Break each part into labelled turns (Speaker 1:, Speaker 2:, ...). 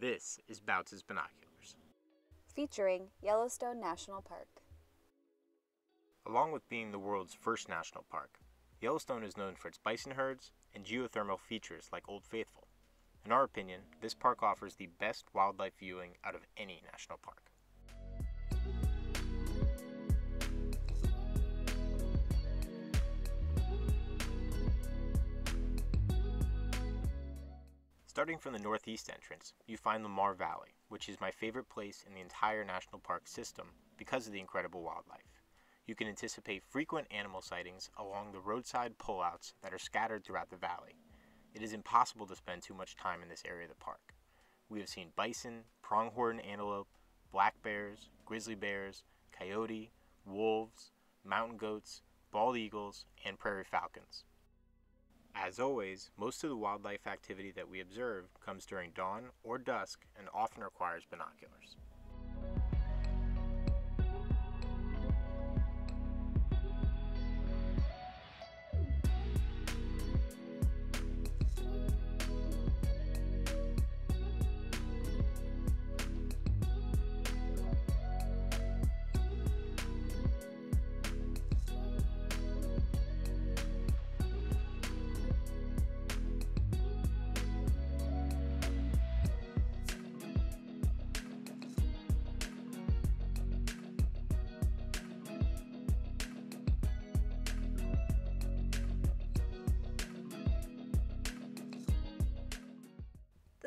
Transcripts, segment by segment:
Speaker 1: This is Bautz's Binoculars.
Speaker 2: featuring Yellowstone National Park.
Speaker 1: Along with being the world's first national park, Yellowstone is known for its bison herds and geothermal features like Old Faithful. In our opinion, this park offers the best wildlife viewing out of any national park. Starting from the northeast entrance, you find Lamar Valley, which is my favorite place in the entire national park system because of the incredible wildlife. You can anticipate frequent animal sightings along the roadside pullouts that are scattered throughout the valley. It is impossible to spend too much time in this area of the park. We have seen bison, pronghorn antelope, black bears, grizzly bears, coyote, wolves, mountain goats, bald eagles, and prairie falcons. As always, most of the wildlife activity that we observe comes during dawn or dusk and often requires binoculars.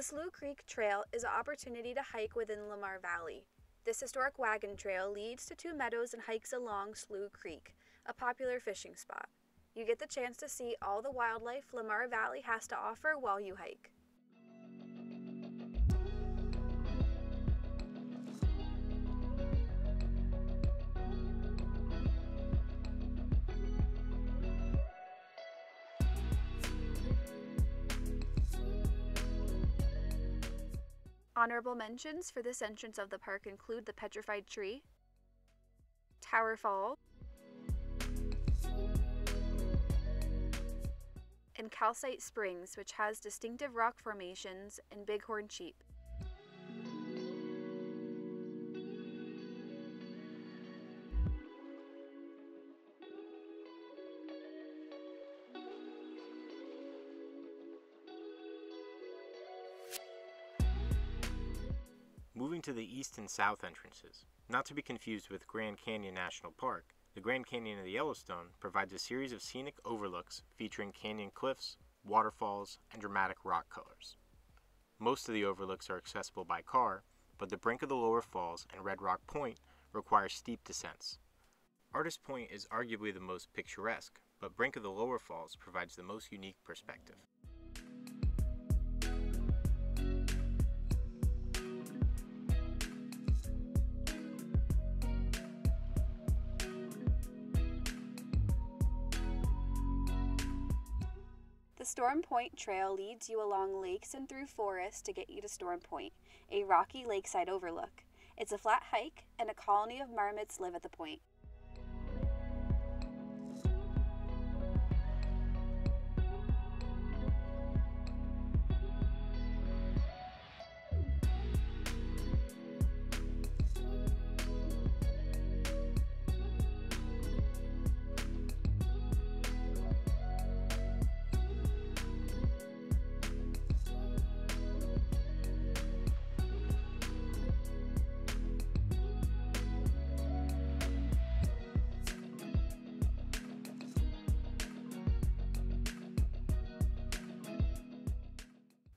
Speaker 2: The Slough Creek Trail is an opportunity to hike within Lamar Valley. This historic wagon trail leads to two meadows and hikes along Slough Creek, a popular fishing spot. You get the chance to see all the wildlife Lamar Valley has to offer while you hike. Honorable mentions for this entrance of the park include the Petrified Tree, Tower Fall, and Calcite Springs, which has distinctive rock formations and bighorn sheep.
Speaker 1: To the east and south entrances, not to be confused with Grand Canyon National Park, the Grand Canyon of the Yellowstone provides a series of scenic overlooks featuring canyon cliffs, waterfalls, and dramatic rock colors. Most of the overlooks are accessible by car, but the brink of the lower falls and Red Rock Point require steep descents. Artist Point is arguably the most picturesque, but Brink of the Lower Falls provides the most unique perspective.
Speaker 2: Storm Point Trail leads you along lakes and through forests to get you to Storm Point, a rocky lakeside overlook. It's a flat hike, and a colony of marmots live at the point.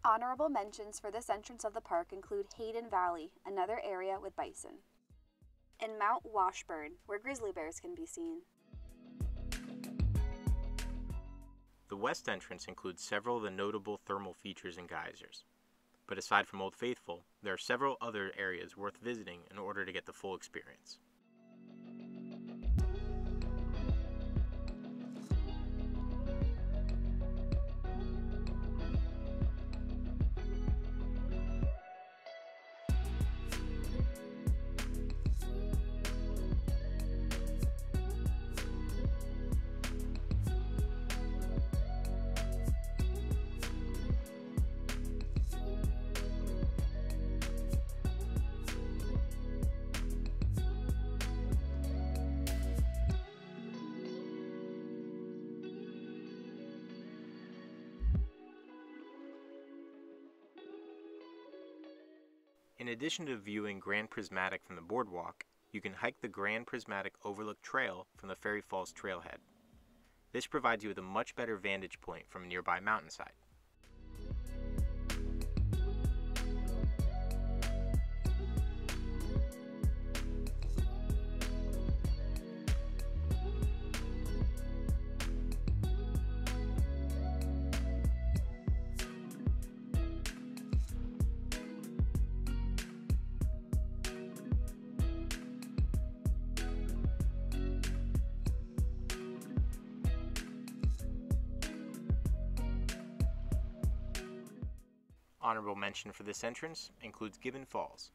Speaker 2: Honorable mentions for this entrance of the park include Hayden Valley, another area with bison, and Mount Washburn, where grizzly bears can be seen.
Speaker 1: The west entrance includes several of the notable thermal features and geysers. But aside from Old Faithful, there are several other areas worth visiting in order to get the full experience. In addition to viewing Grand Prismatic from the boardwalk, you can hike the Grand Prismatic Overlook Trail from the Fairy Falls Trailhead. This provides you with a much better vantage point from a nearby mountainside. Honorable mention for this entrance includes Gibbon Falls.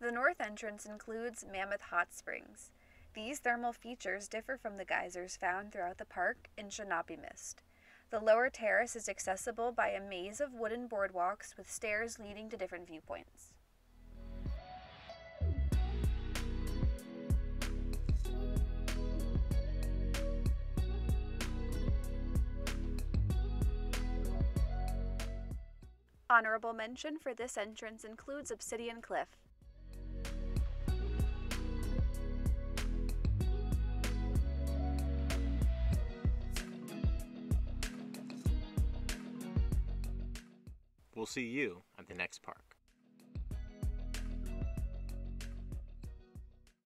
Speaker 2: The north entrance includes Mammoth Hot Springs. These thermal features differ from the geysers found throughout the park in Shanapi Mist. The lower terrace is accessible by a maze of wooden boardwalks with stairs leading to different viewpoints. Honorable mention for this entrance includes Obsidian Cliff.
Speaker 1: We'll see you at the next park.